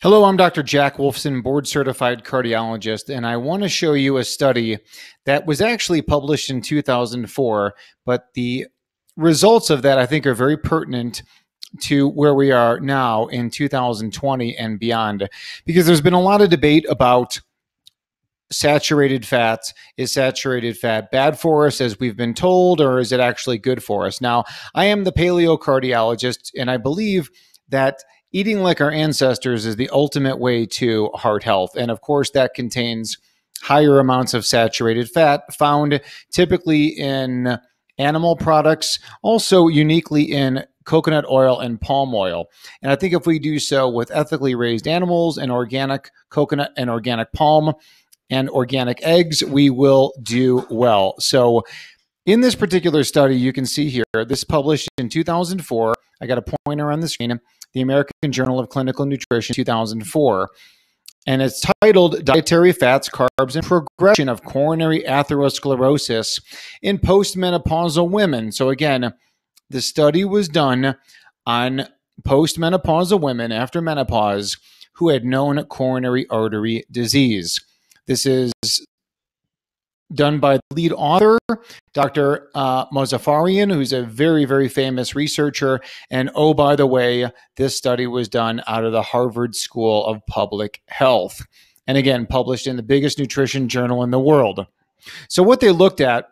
Hello, I'm Dr. Jack Wolfson, board certified cardiologist, and I want to show you a study that was actually published in 2004, but the results of that I think are very pertinent to where we are now in 2020 and beyond, because there's been a lot of debate about saturated fats. Is saturated fat bad for us, as we've been told, or is it actually good for us? Now, I am the paleo cardiologist and I believe that eating like our ancestors is the ultimate way to heart health. And of course, that contains higher amounts of saturated fat found typically in animal products, also uniquely in coconut oil and palm oil. And I think if we do so with ethically raised animals and organic coconut and organic palm and organic eggs, we will do well. So, in this particular study, you can see here, this published in 2004. I got a pointer on the screen the American Journal of Clinical Nutrition 2004. And it's titled Dietary Fats, Carbs, and Progression of Coronary Atherosclerosis in Postmenopausal Women. So, again, the study was done on postmenopausal women after menopause who had known coronary artery disease. This is done by the lead author, Dr. Uh, Mozaffarian, who's a very, very famous researcher. And oh, by the way, this study was done out of the Harvard School of Public Health. And again, published in the biggest nutrition journal in the world. So, what they looked at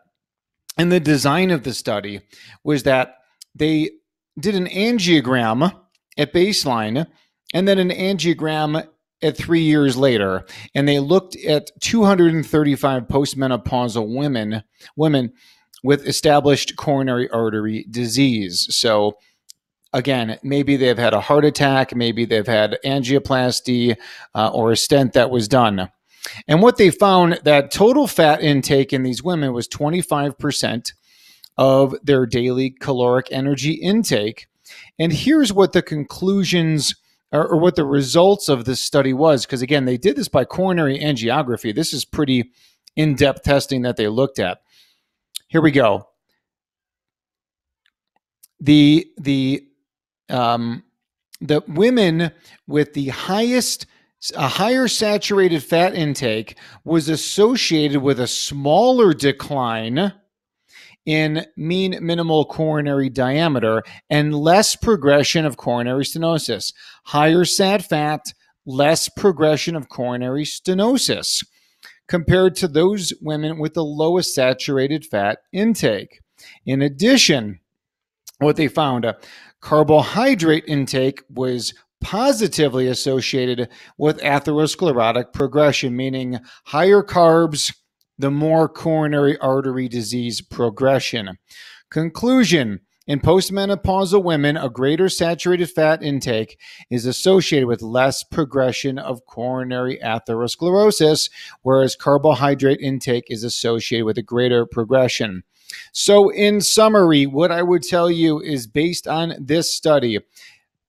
in the design of the study was that they did an angiogram at baseline and then an angiogram at three years later, and they looked at 235 postmenopausal women women with established coronary artery disease. So again, maybe they've had a heart attack, maybe they've had angioplasty uh, or a stent that was done. And what they found that total fat intake in these women was 25% of their daily caloric energy intake. And here's what the conclusions or, or what the results of this study was. Because again, they did this by coronary angiography. This is pretty in depth testing that they looked at. Here we go. The the um, the women with the highest a higher saturated fat intake was associated with a smaller decline in mean minimal coronary diameter and less progression of coronary stenosis. Higher sat fat, less progression of coronary stenosis compared to those women with the lowest saturated fat intake. In addition, what they found, uh, carbohydrate intake was positively associated with atherosclerotic progression, meaning higher carbs, the more coronary artery disease progression. Conclusion in postmenopausal women, a greater saturated fat intake is associated with less progression of coronary atherosclerosis, whereas carbohydrate intake is associated with a greater progression. So, in summary, what I would tell you is based on this study,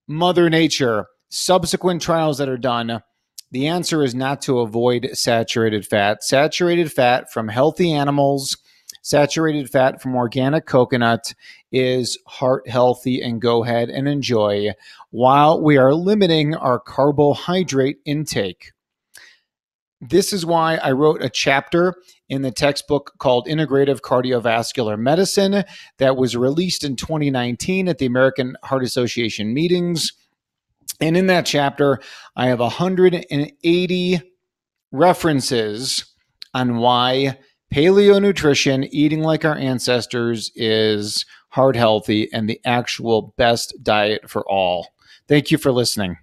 Mother Nature, subsequent trials that are done, the answer is not to avoid saturated fat. Saturated fat from healthy animals, saturated fat from organic coconut is heart healthy and go ahead and enjoy while we are limiting our carbohydrate intake. This is why I wrote a chapter in the textbook called Integrative Cardiovascular Medicine that was released in 2019 at the American Heart Association meetings. And in that chapter, I have 180 references on why paleo nutrition, eating like our ancestors, is heart healthy and the actual best diet for all. Thank you for listening.